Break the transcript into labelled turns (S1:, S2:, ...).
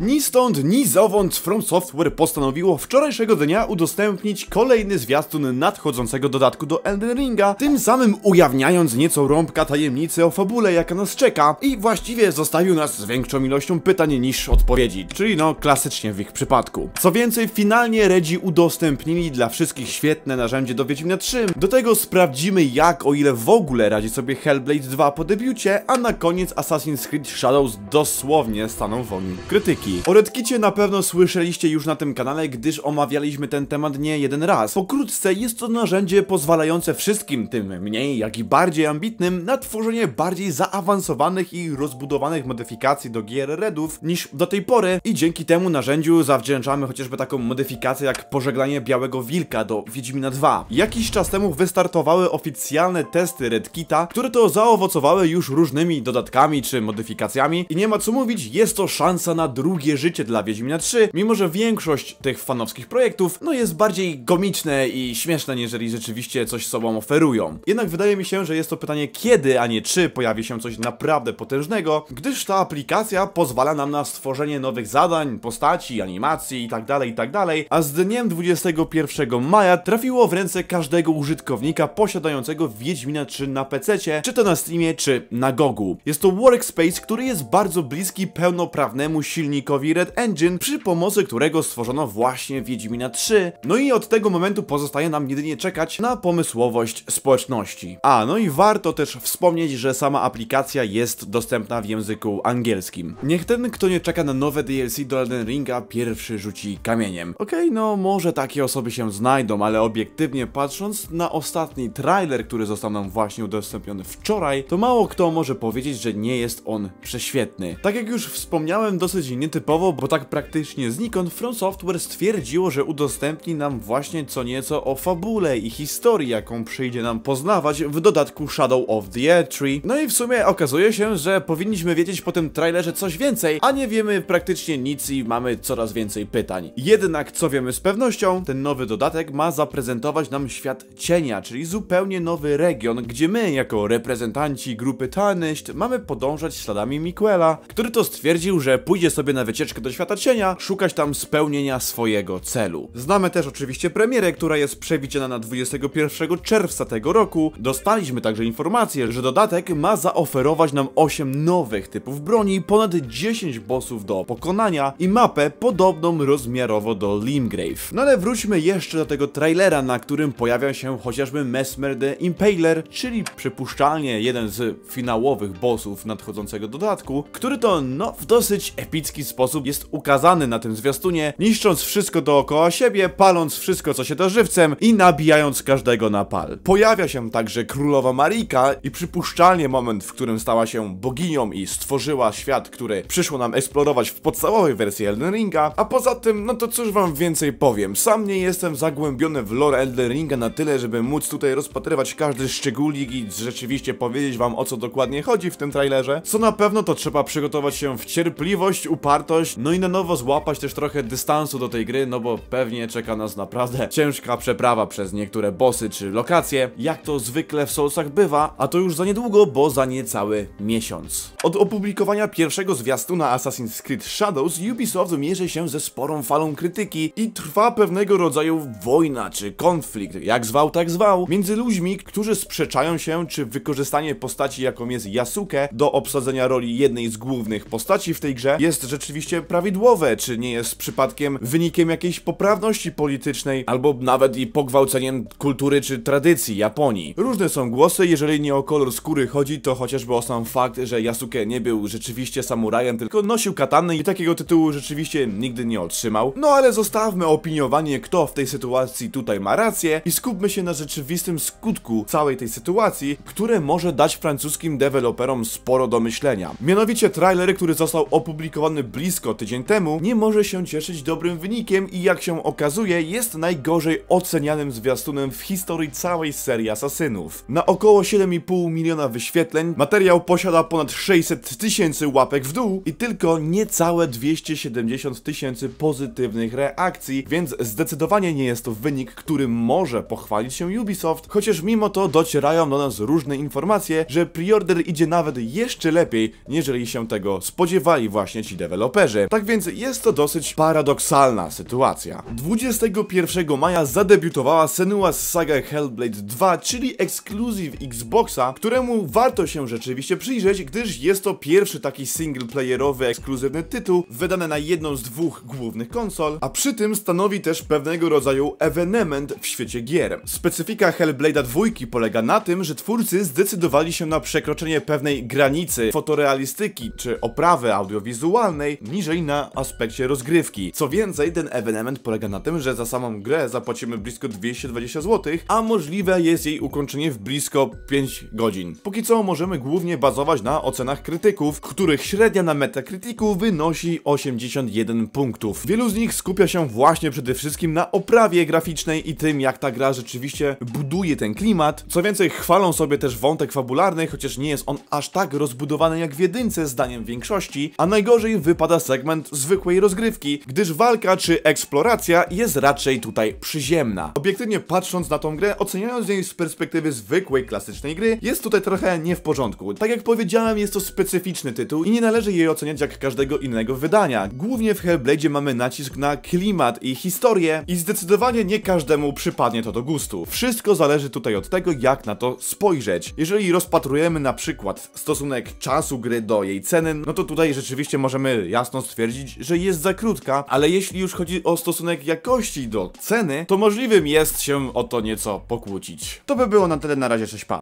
S1: Ni stąd, ni zowąd From Software postanowiło wczorajszego dnia udostępnić kolejny zwiastun nadchodzącego dodatku do Elden Ringa, tym samym ujawniając nieco rąbka tajemnicy o fabule, jaka nas czeka i właściwie zostawił nas z większą ilością pytań niż odpowiedzi, czyli no klasycznie w ich przypadku. Co więcej, finalnie Redzi udostępnili dla wszystkich świetne narzędzie do Wiedźmina 3. Do tego sprawdzimy jak, o ile w ogóle radzi sobie Hellblade 2 po debiucie, a na koniec Assassin's Creed Shadows dosłownie staną w ogniu krytyki. O Redkicie na pewno słyszeliście już na tym kanale, gdyż omawialiśmy ten temat nie jeden raz. Pokrótce jest to narzędzie pozwalające wszystkim, tym mniej jak i bardziej ambitnym, na tworzenie bardziej zaawansowanych i rozbudowanych modyfikacji do gier Redów niż do tej pory i dzięki temu narzędziu zawdzięczamy chociażby taką modyfikację jak pożegnanie Białego Wilka do Wiedźmina 2. Jakiś czas temu wystartowały oficjalne testy Redkita, które to zaowocowały już różnymi dodatkami czy modyfikacjami i nie ma co mówić, jest to szansa na drugie życie dla Wiedźmina 3, mimo że większość tych fanowskich projektów no jest bardziej komiczne i śmieszne, niżeli rzeczywiście coś sobą oferują. Jednak wydaje mi się, że jest to pytanie kiedy, a nie czy pojawi się coś naprawdę potężnego, gdyż ta aplikacja pozwala nam na stworzenie nowych zadań, postaci, animacji itd., tak itd., tak a z dniem 21 maja trafiło w ręce każdego użytkownika posiadającego Wiedźmina 3 na PC, czy to na Steamie, czy na Gogu. Jest to workspace, który jest bardzo bliski pełnoprawnemu silnikowi Red Engine, przy pomocy którego stworzono właśnie Wiedźmina 3. No i od tego momentu pozostaje nam jedynie czekać na pomysłowość społeczności. A, no i warto też wspomnieć, że sama aplikacja jest dostępna w języku angielskim. Niech ten, kto nie czeka na nowe DLC do Elden Ringa, pierwszy rzuci kamieniem. Okej, okay, no może takie osoby się znajdą, ale obiektywnie patrząc na ostatni trailer, który został nam właśnie udostępniony wczoraj, to mało kto może powiedzieć, że nie jest on prześwietny. Tak jak już wspomniałem, dosyć nietypowo, bo tak praktycznie znikąd From Software stwierdziło, że udostępni nam właśnie co nieco o fabule i historii, jaką przyjdzie nam poznawać w dodatku Shadow of the Tree. No i w sumie okazuje się, że powinniśmy wiedzieć po tym trailerze coś więcej, a nie wiemy praktycznie nic i mamy coraz więcej pytań. Jednak co wiemy z pewnością, ten nowy dodatek ma zaprezentować nam świat cienia, czyli zupełnie nowy region, gdzie my jako reprezentanci grupy Tarnished mamy podążać śladami Mikuela, który to stwierdził, że pójdzie sobie na wycieczkę do świata cienia, szukać tam spełnienia swojego celu. Znamy też oczywiście premierę, która jest przewidziana na 21 czerwca tego roku. Dostaliśmy także informację, że dodatek ma zaoferować nam 8 nowych typów broni, ponad 10 bossów do pokonania i mapę podobną rozmiarowo do Limgrave. No ale wróćmy jeszcze do tego trailera, na którym pojawia się chociażby Mesmer the Impaler, czyli przypuszczalnie jeden z finałowych bossów nadchodzącego dodatku, który to no w dosyć epicki sposób jest ukazany na tym zwiastunie, niszcząc wszystko dookoła siebie, paląc wszystko co się da żywcem i nabijając każdego na pal. Pojawia się także królowa Marika i przypuszczalnie moment, w którym stała się boginią i stworzyła świat, który przyszło nam eksplorować w podstawowej wersji Elden Ringa, a poza tym, no to cóż wam więcej powiem, sam nie jestem zagłębiony w lore Elden Ringa na tyle, żeby móc tutaj rozpatrywać każdy szczególik i rzeczywiście powiedzieć wam o co dokładnie chodzi w tym trailerze, co na pewno to trzeba przygotować się w cierpliwość, upartość, no i na nowo złapać też trochę dystansu do tej gry, no bo pewnie czeka nas naprawdę ciężka przeprawa przez niektóre bossy czy lokacje, jak to zwykle w Soulsach bywa, a to już za niedługo, bo za niecały miesiąc. Od opublikowania pierwszego zwiastu na Assassin's Creed Shadows Ubisoft mierzy się ze sporą falą krytyki i trwa pewnego rodzaju wojna czy konflikt, jak zwał tak zwał, między ludźmi, którzy sprzeczają się czy wykorzystanie postaci jaką jest Yasuke do obsadzenia roli jednej z głównych postaci w tej grze jest rzeczywiście prawidłowe, czy nie jest przypadkiem wynikiem jakiejś poprawności politycznej albo nawet i pogwałceniem kultury czy tradycji Japonii. Różne są głosy, jeżeli nie o kolor skóry chodzi, to chociażby o sam fakt, że Yasuke nie był rzeczywiście samurajem, tylko nosił katany i takiego tytułu rzeczywiście nigdy nie otrzymał. No ale zostawmy opiniowanie, kto w tej sytuacji tutaj ma rację i skupmy się na rzeczywistym skutku całej tej sytuacji, które może dać francuskim deweloperom sporo do myślenia. Mianowicie trailer, który został opublikowany blisko tydzień temu, nie może się cieszyć dobrym wynikiem i jak się okazuje, jest najgorzej ocenianym zwiastunem w historii całej serii Asasynów. Na około 7,5 miliona wyświetleń materiał posiada ponad 600 tysięcy łapek w dół i tylko niecałe 270 tysięcy pozytywnych reakcji, więc zdecydowanie nie jest to wynik, którym może pochwalić się Ubisoft, chociaż mimo to docierają do nas różne informacje, że preorder idzie nawet jeszcze lepiej, niżeli się tego spodziewali właśnie ci deweloperzy. Deweloperzy. Tak więc jest to dosyć paradoksalna sytuacja. 21 maja zadebiutowała Senua's Saga Hellblade 2, czyli ekskluzyw Xboxa, któremu warto się rzeczywiście przyjrzeć, gdyż jest to pierwszy taki singleplayerowy, ekskluzywny tytuł wydany na jedną z dwóch głównych konsol, a przy tym stanowi też pewnego rodzaju ewenement w świecie gier. Specyfika Hellblade'a 2 polega na tym, że twórcy zdecydowali się na przekroczenie pewnej granicy fotorealistyki czy oprawy audiowizualnej niżej na aspekcie rozgrywki. Co więcej, ten ewenement polega na tym, że za samą grę zapłacimy blisko 220 zł, a możliwe jest jej ukończenie w blisko 5 godzin. Póki co możemy głównie bazować na ocenach krytyków, których średnia na Metacriticu wynosi 81 punktów. Wielu z nich skupia się właśnie przede wszystkim na oprawie graficznej i tym, jak ta gra rzeczywiście buduje ten klimat. Co więcej, chwalą sobie też wątek fabularny, chociaż nie jest on aż tak rozbudowany jak w jedynce, zdaniem większości, a najgorzej wypada segment zwykłej rozgrywki, gdyż walka czy eksploracja jest raczej tutaj przyziemna. Obiektywnie patrząc na tą grę, oceniając jej z perspektywy zwykłej, klasycznej gry, jest tutaj trochę nie w porządku. Tak jak powiedziałem, jest to specyficzny tytuł i nie należy jej oceniać jak każdego innego wydania. Głównie w Hellblade mamy nacisk na klimat i historię i zdecydowanie nie każdemu przypadnie to do gustu. Wszystko zależy tutaj od tego, jak na to spojrzeć. Jeżeli rozpatrujemy na przykład stosunek czasu gry do jej ceny, no to tutaj rzeczywiście możemy jasno stwierdzić, że jest za krótka, ale jeśli już chodzi o stosunek jakości do ceny, to możliwym jest się o to nieco pokłócić. To by było na tyle na razie, cześć pa.